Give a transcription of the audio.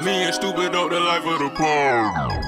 Me and stupid up the life of the party.